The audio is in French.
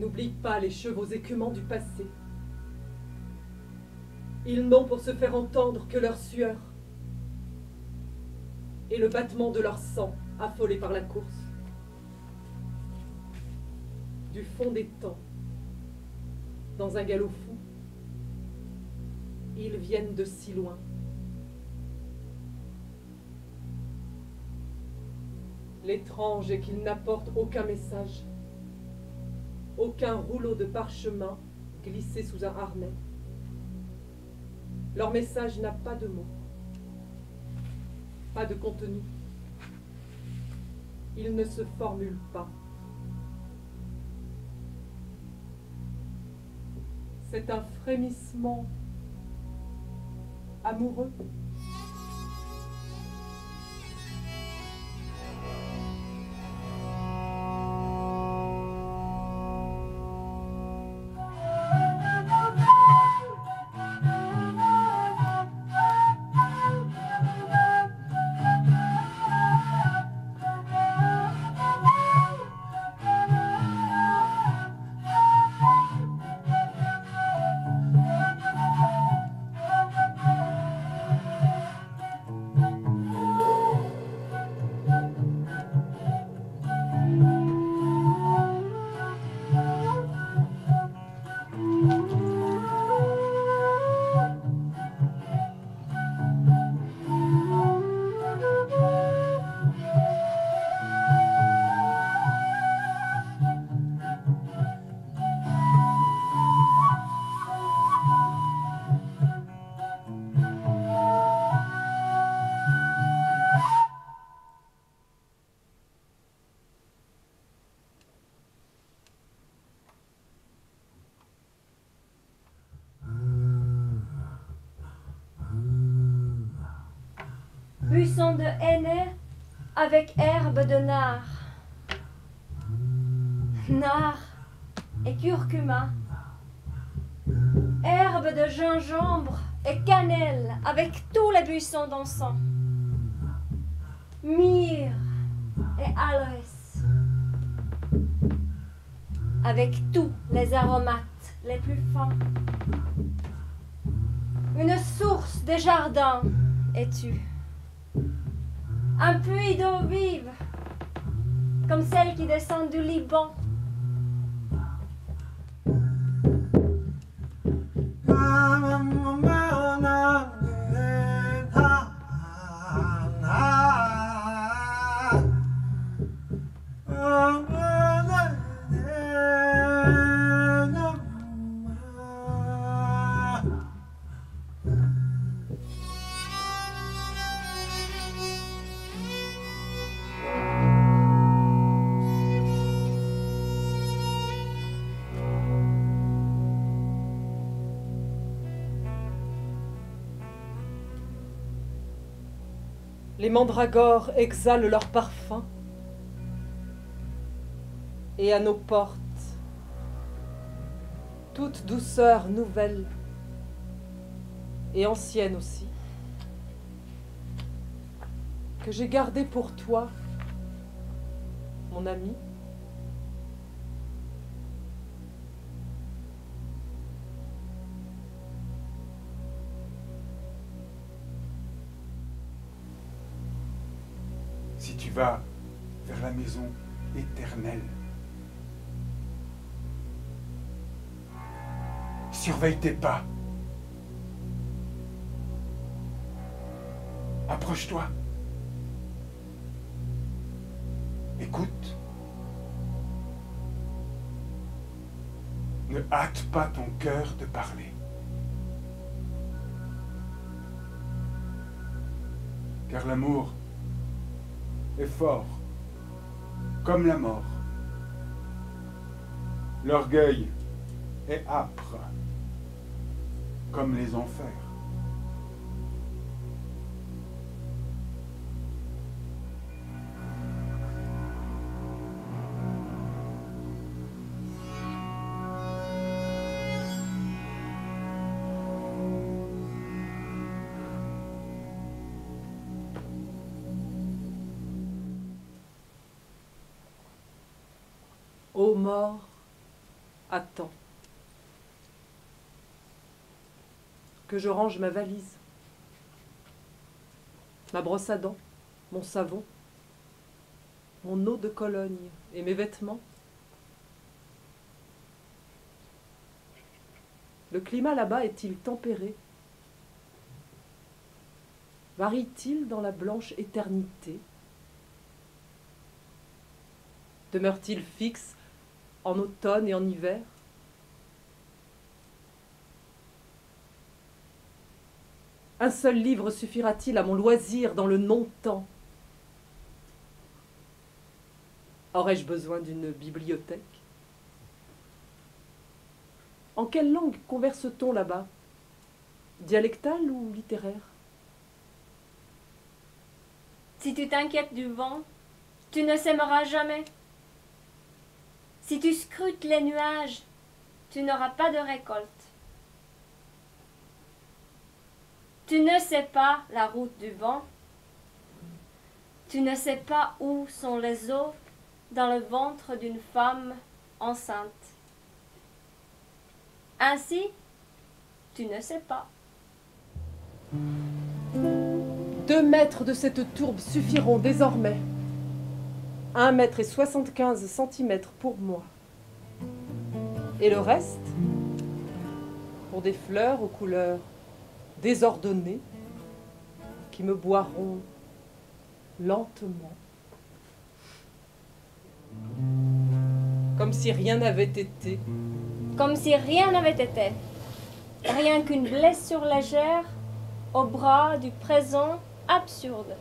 N'oublie pas les chevaux écumants du passé. Ils n'ont pour se faire entendre que leur sueur et le battement de leur sang affolé par la course. Du fond des temps, dans un galop fou, ils viennent de si loin. L'étrange est qu'ils n'apportent aucun message, aucun rouleau de parchemin glissé sous un harnais. Leur message n'a pas de mots, pas de contenu. Il ne se formule pas. C'est un frémissement amoureux. Buisson de henné avec herbe de nard. Nard et curcuma. Herbe de gingembre et cannelle avec tous les buissons d'encens. Myrrhe et aloès. Avec tous les aromates les plus fins. Une source des jardins es-tu? Un puits d'eau vive, comme celle qui descend du Liban. Les mandragores exhalent leur parfum. Et à nos portes, toute douceur nouvelle et ancienne aussi, que j'ai gardée pour toi, mon ami. Si tu vas vers la maison éternelle, surveille tes pas. Approche-toi. Écoute. Ne hâte pas ton cœur de parler. Car l'amour est fort, comme la mort. L'orgueil est âpre, comme les enfers. Ô mort, Attends. Que je range ma valise, ma brosse à dents, mon savon, mon eau de Cologne et mes vêtements. Le climat là-bas est-il tempéré? Varie-t-il dans la blanche éternité? Demeure-t-il fixe en automne et en hiver? Un seul livre suffira-t-il à mon loisir dans le non-temps? Aurais-je besoin d'une bibliothèque? En quelle langue converse-t-on là-bas? Dialectale ou littéraire? Si tu t'inquiètes du vent, tu ne sèmeras jamais. Si tu scrutes les nuages, tu n'auras pas de récolte. Tu ne sais pas la route du vent. Tu ne sais pas où sont les eaux dans le ventre d'une femme enceinte. Ainsi, tu ne sais pas. Deux mètres de cette tourbe suffiront désormais. Un mètre et soixante-quinze centimètres pour moi. Et le reste Pour des fleurs aux couleurs désordonnées qui me boiront lentement. Comme si rien n'avait été. Comme si rien n'avait été. Rien qu'une blessure légère au bras du présent absurde.